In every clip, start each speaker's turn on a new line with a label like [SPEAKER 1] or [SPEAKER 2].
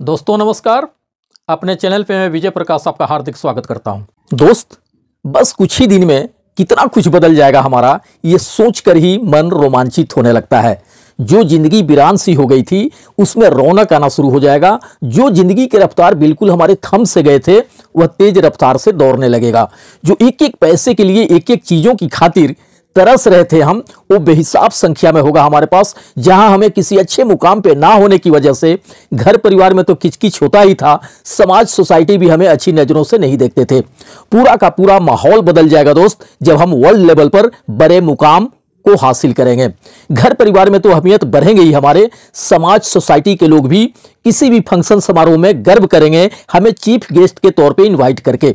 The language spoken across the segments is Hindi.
[SPEAKER 1] दोस्तों, नमस्कार। अपने चैनल पे मैं विजय प्रकाश आपका हार्दिक स्वागत करता हूँ। दोस्त, बस कुछ ही दिन में कितना कुछ बदल जाएगा हमारा, ये सोचकर ही मन रोमांचित होने लगता है। जो ज़िंदगी वीरान सी हो गई थी, उसमें रौनक आना शुरू हो जाएगा। जो ज़िंदगी की रफ्तार बिल्कुल हमारे थम से गए थे, वह तेज रफ्तार से दौड़ने लगेगा। जो एक एक पैसे के लिए एक एक चीज़ों की खातिर तरस रहे थे हम, वो बेहिसाब संख्या में होगा हमारे पास। जहाँ हमें किसी अच्छे मुकाम पे ना होने की वजह से घर परिवार में तो किचकिच होता ही था, समाज, सोसाइटी भी हमें अच्छी नज़रों से नहीं देखते थे। पूरा का पूरा माहौल बदल जाएगा दोस्त, जब हम वर्ल्ड लेवल पर बड़े मुकाम को हासिल करेंगे। घर परिवार में तो अहमियत बढ़ेंगे ही हमारे, समाज, सोसाइटी के लोग भी किसी भी फ़ंक्शन समारोह में गर्व करेंगे, हमें चीफ गेस्ट के तौर पे इनवाइट करके।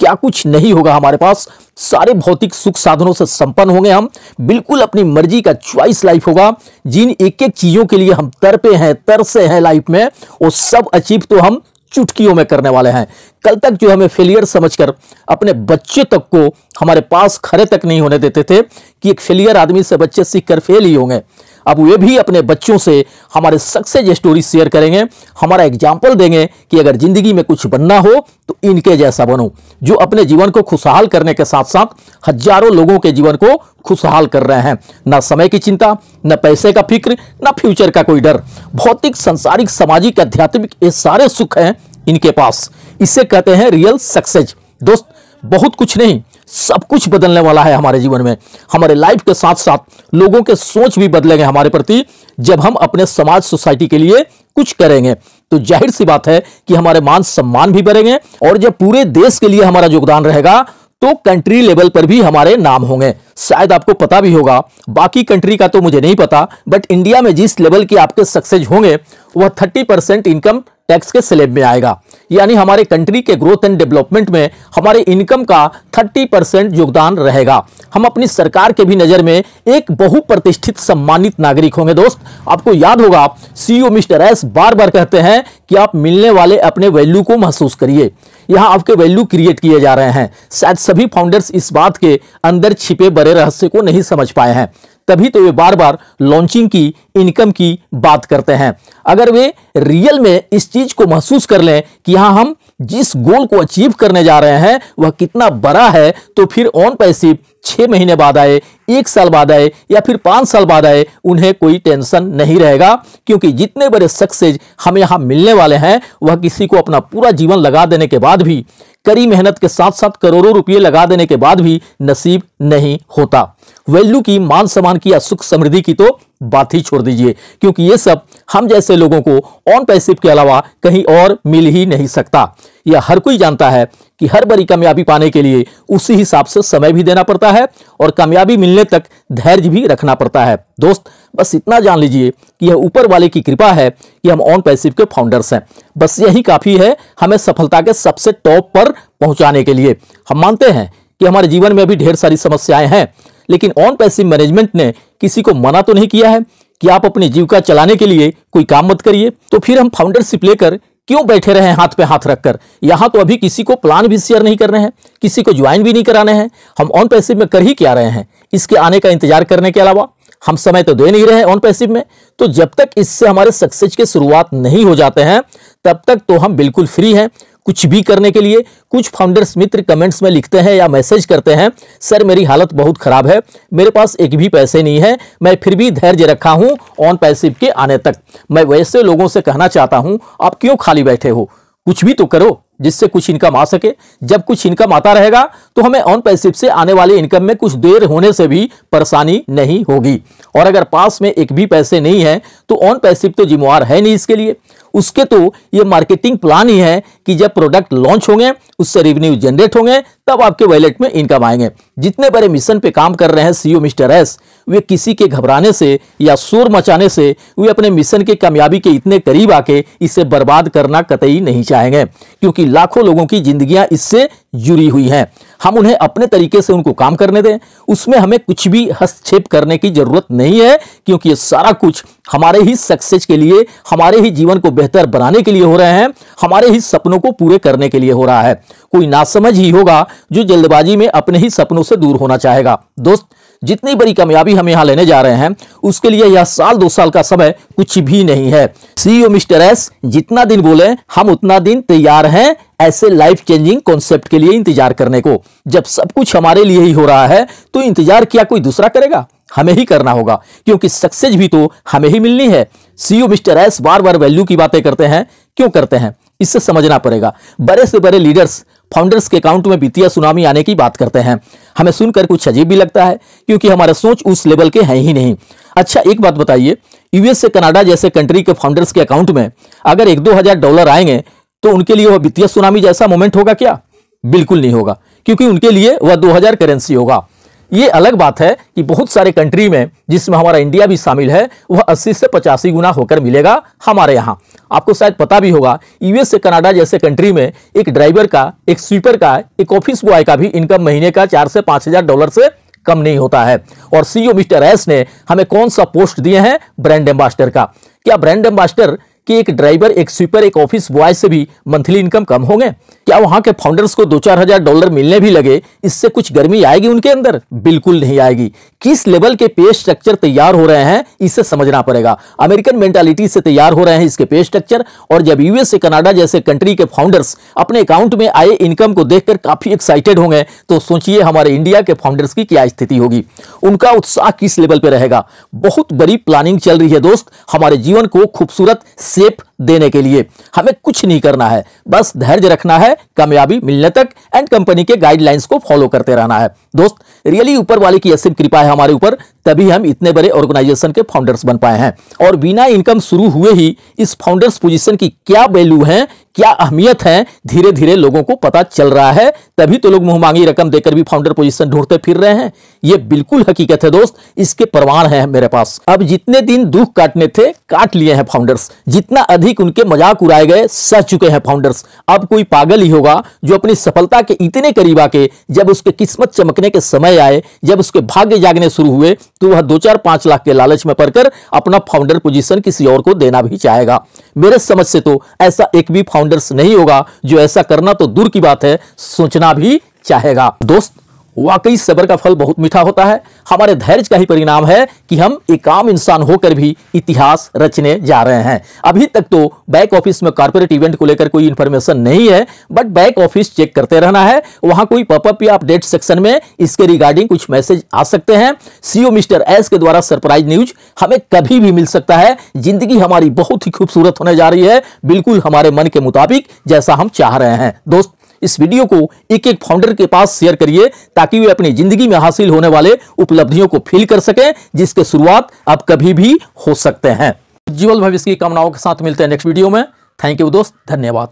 [SPEAKER 1] क्या कुछ नहीं होगा हमारे पास? सारे भौतिक सुख साधनों से संपन्न होंगे हम। बिल्कुल अपनी मर्ज़ी का च्वाइस लाइफ होगा। जिन एक एक चीज़ों के लिए हम तरपे हैं, तरसे हैं लाइफ में, वो सब अचीव तो हम चुटकियों में करने वाले हैं। कल तक जो हमें फेलियर समझकर, अपने बच्चे तक को हमारे पास खड़े तक नहीं होने देते थे कि एक फेलियर आदमी से बच्चे सीख कर फेल ही होंगे। अब वे भी अपने बच्चों से हमारे सक्सेस स्टोरी शेयर करेंगे, हमारा एग्ज़ाम्पल देंगे कि अगर ज़िंदगी में कुछ बनना हो तो इनके जैसा बनो, जो अपने जीवन को खुशहाल करने के साथ साथ हज़ारों लोगों के जीवन को खुशहाल कर रहे हैं। न समय की चिंता, न पैसे का फ़िक्र, न फ्यूचर का कोई डर। भौतिक, संसारिक, सामाजिक, आध्यात्मिक ये सारे सुख हैं इनके पास। इसे कहते हैं रियल सक्सेस दोस्त, बहुत कुछ नहीं सब कुछ बदलने वाला है हमारे जीवन में। हमारे लाइफ के साथ साथ लोगों के सोच भी बदलेंगे हमारे प्रति, जब हम अपने समाज सोसाइटी के लिए कुछ करेंगे। तो ज़ाहिर सी बात है कि हमारे मान सम्मान भी बढ़ेंगे और जब पूरे देश के लिए हमारा योगदान रहेगा तो कंट्री लेवल पर भी हमारे नाम होंगे। शायद आपको पता भी होगा, बाकी कंट्री का तो मुझे नहीं पता बट इंडिया में जिस लेवल की आपके सक्सेस होंगे, वह थर्टी परसेंट इनकम टैक्स के स्लेब में आएगा। यानी हमारे कंट्री के ग्रोथ एंड डेवलपमेंट में हमारे इनकम का 30 परसेंट योगदान रहेगा। हम अपनी सरकार के भी नज़र में एक बहुप्रतिष्ठित सम्मानित नागरिक होंगे। दोस्त, आपको याद होगा सीईओ मिस्टर एस बार बार कहते हैं कि आप मिलने वाले अपने वैल्यू को महसूस करिए। यहाँ आपके वैल्यू क्रिएट किए जा रहे हैं। शायद सभी फाउंडर्स इस बात के अंदर छिपे बड़े रहस्य को नहीं समझ पाए हैं। तभी तो वे बार बार लॉन्चिंग की इनकम की बात करते हैं। अगर वे रियल में इस चीज़ को महसूस कर लें कि यहाँ हम जिस गोल को अचीव करने जा रहे हैं, वह कितना बड़ा है तो फिर ऑन पैसिव छह महीने बाद आए, एक साल बाद आए, या फिर पाँच साल बाद आए, उन्हें कोई टेंशन नहीं रहेगा। क्योंकि जितने बड़े सक्सेस हमें यहाँ मिलने वाले हैं, वह किसी को अपना पूरा जीवन लगा देने के बाद भी कड़ी मेहनत के साथ साथ करोड़ों रुपये लगा देने के बाद भी नसीब नहीं होता। वैल्यू की मान सम्मान की या सुख समृद्धि की तो बात ही छोड़ दीजिए, क्योंकि ये सब हम जैसे लोगों को ऑन पैसिव के अलावा कहीं और मिल ही नहीं सकता। यह हर कोई जानता है कि हर बड़ी कामयाबी पाने के लिए उसी हिसाब से समय भी देना पड़ता है और कामयाबी मिलने तक धैर्य भी रखना पड़ता है। दोस्त बस इतना जान लीजिए कि यह ऊपर वाले की कृपा है कि हम ऑन पैसिव के फाउंडर्स हैं। बस यही काफ़ी है हमें सफलता के सबसे टॉप पर पहुँचाने के लिए। हम मानते हैं कि हमारे जीवन में अभी ढेर सारी समस्याएँ हैं, लेकिन ऑन पैसिव मैनेजमेंट ने किसी को मना तो नहीं किया है कि आप अपनी जीविका चलाने के लिए कोई काम मत करिए। तो फिर हम फाउंडरशिप लेकर क्यों बैठे रहे हाथ पे हाथ रखकर? यहाँ तो अभी किसी को प्लान भी शेयर नहीं करने हैं, किसी को ज्वाइन भी नहीं कराने हैं। हम ऑन पैसिव में कर ही क्या रहे हैं? इसके आने का इंतज़ार करने के अलावा हम समय तो दे नहीं रहे ऑन पैसिव में तो जब तक इससे हमारे सक्सेस की शुरुआत नहीं हो जाते हैं, तब तक तो हम बिल्कुल फ्री हैं। कुछ भी करने के लिए कुछ फाउंडर्स मित्र कमेंट्स में लिखते हैं या मैसेज करते हैं, सर, मेरी हालत बहुत खराब है, मेरे पास एक भी पैसे नहीं है, मैं फिर भी धैर्य रखा हूँ ऑन पैसिव के आने तक। मैं वैसे लोगों से कहना चाहता हूँ, आप क्यों खाली बैठे हो? कुछ भी तो करो। जिससे कुछ इनकम आ सके। जब कुछ इनकम आता रहेगा तो हमें ऑन पैसिव से आने वाले इनकम में कुछ देर होने से भी परेशानी नहीं होगी। और अगर पास में एक भी पैसे नहीं है तो ऑन पैसिव तो जिम्मेवार है नहीं इसके लिए। उसके तो ये मार्केटिंग प्लान ही है कि जब प्रोडक्ट लॉन्च होंगे, उससे रेवेन्यू जनरेट होंगे, तब आपके वैलेट में इनकम आएँगे। जितने बड़े मिशन पे काम कर रहे हैं सीईओ मिस्टर एस, वे किसी के घबराने से या शोर मचाने से वे अपने मिशन के कामयाबी के इतने करीब आके इसे बर्बाद करना कतई नहीं चाहेंगे, क्योंकि लाखों लोगों की जिंदगियाँ इससे जुड़ी हुई हैं। हम उन्हें अपने तरीके से उनको काम करने दें। उसमें हमें कुछ भी हस्तक्षेप करने की ज़रूरत नहीं है, क्योंकि ये सारा कुछ हमारे ही सक्सेस के लिए, हमारे ही जीवन को बेहतर बनाने के लिए हो रहे हैं, हमारे ही सपनों को पूरे करने के लिए हो रहा है। कोई नासमझ ही होगा जो जल्दबाजी में अपने ही सपनों से दूर होना चाहेगा। दोस्त, जितनी बड़ी कामयाबी हम यहाँ लेने जा रहे हैं, उसके लिए यह साल दो साल का समय कुछ भी नहीं है। सीईओ मिस्टर एस जितना दिन बोले, हम उतना दिन तैयार हैं ऐसे लाइफ चेंजिंग कॉन्सेप्ट के लिए इंतज़ार करने को। जब सब कुछ हमारे लिए ही हो रहा है तो इंतज़ार क्या कोई दूसरा करेगा? हमें ही करना होगा, क्योंकि सक्सेस भी तो हमें ही मिलनी है। सीईओ मिस्टर एस बार बार वैल्यू की बातें करते हैं। क्यों करते हैं? इससे समझना पड़ेगा। बड़े से बड़े लीडर्स फाउंडर्स के अकाउंट में वित्तीय सुनामी आने की बात करते हैं। हमें सुनकर कुछ अजीब भी लगता है, क्योंकि हमारा सोच उस लेवल के हैं ही नहीं। अच्छा एक बात बताइए यूएस से कनाडा जैसे कंट्री के फाउंडर्स के अकाउंट में अगर एक दो हज़ार डॉलर आएँगे तो उनके लिए वह वित्तीय सुनामी जैसा मोमेंट होगा क्या? बिल्कुल नहीं होगा, क्योंकि उनके लिए वह 2000 करेंसी होगा। ये अलग बात है कि बहुत सारे कंट्री में जिसमें हमारा इंडिया भी शामिल है, वह 80 से पचासी गुना होकर मिलेगा हमारे यहाँ। आपको शायद पता भी होगा यूएस से कनाडा जैसे कंट्री में एक ड्राइवर का, एक स्वीपर का, एक ऑफ़िस बॉय का भी इनकम महीने का चार से पाँच हज़ार डॉलर से कम नहीं होता है। और सीईओ मिस्टर एस ने हमें कौन सा पोस्ट दिए हैं? ब्रांड एम्बास्टर का। क्या ब्रांड एम्बास्टर कि एक ड्राइवर एक स्वीपर एक ऑफ़िस बॉय से भी मंथली इनकम कम होंगे। क्या वहाँ के फाउंडर्स को दो चार हज़ार डॉलर मिलने भी लगे? इससे कुछ गर्मी आएगी उनके अंदर? बिल्कुल नहीं आएगी। किस लेवल के पे स्ट्रक्चर तैयार हो रहे हैं, इसे समझना पड़ेगा। अमेरिकन मेंटालिटी से तैयार हो रहे हैं इसके पे स्ट्रक्चर और जब यूएस कनाडा जैसे कंट्री के फाउंडर्स अपने अकाउंट में आए इनकम को देखकर काफ़ी एक्साइटेड होंगे तो सोचिए हमारे इंडिया के फाउंडर्स की क्या स्थिति होगी। उनका उत्साह किस लेवल पर रहेगा? बहुत बड़ी प्लानिंग चल रही है दोस्त। हमारे जीवन को खूबसूरत सेप देने के लिए। हमें कुछ नहीं करना है। बस धैर्य रखना है, कामयाबी मिलने तक एंड कंपनी के गाइडलाइंस को फॉलो करते रहना है। दोस्त रियली ऊपर वाले की असीम कृपा है हमारे ऊपर, तभी हम इतने बड़े ऑर्गेनाइजेशन के फाउंडर्स बन पाए हैं। और बिना इनकम शुरू हुए ही इस फाउंडर्स पोजिशन की क्या वैल्यू है क्या अहमियत है? धीरे धीरे लोगों को पता चल रहा है। तभी तो लोग मुँह मांगी रकम देकर भी फाउंडर पोजीशन ढूंढते फिर रहे हैं। ये बिल्कुल हकीकत है दोस्त। इसके प्रमाण है मेरे पास। अब जितने दिन दुख काटने थे, काट लिए हैं फाउंडर्स जितना अधिक उनके मज़ाक उड़ाए गए, सह चुके हैं फाउंडर्स अब कोई पागल ही होगा जो अपनी सफलता के इतने करीब आके, जब उसके किस्मत चमकने के समय आए, जब उसके भाग्य जागने शुरू हुए तो वह दो चार पाँच लाख के लालच में पड़कर अपना फाउंडर पोजीशन किसी और को देना भी चाहेगा। मेरे समझ से तो ऐसा एक भी फाउंडर्स नहीं होगा, जो ऐसा करना तो दूर की बात है, सोचना भी चाहेगा। दोस्त वाकई सबर का फल बहुत मीठा होता है। हमारे धैर्य का ही परिणाम है कि हम एक आम इंसान होकर भी इतिहास रचने जा रहे हैं। अभी तक तो बैक ऑफ़िस में कॉर्पोरेट इवेंट को लेकर कोई इंफॉर्मेशन नहीं है बट बैक ऑफ़िस चेक करते रहना है। वहाँ कोई पॉपअप या अपडेट सेक्शन में इसके रिगार्डिंग कुछ मैसेज आ सकते हैं। सीओ मिस्टर एस के द्वारा सरप्राइज़ न्यूज़ हमें कभी भी मिल सकता है। ज़िंदगी हमारी बहुत ही खूबसूरत होने जा रही है। बिल्कुल हमारे मन के मुताबिक जैसा हम चाह रहे हैं। दोस्त इस वीडियो को एक एक फाउंडर के पास शेयर करिए, ताकि वे अपनी ज़िंदगी में हासिल होने वाले उपलब्धियों को फील कर सकें, जिसके शुरुआत आप कभी भी हो सकते हैं। उज्जवल भविष्य की कामनाओं के साथ मिलते हैं नेक्स्ट वीडियो में। थैंक यू दोस्त, धन्यवाद।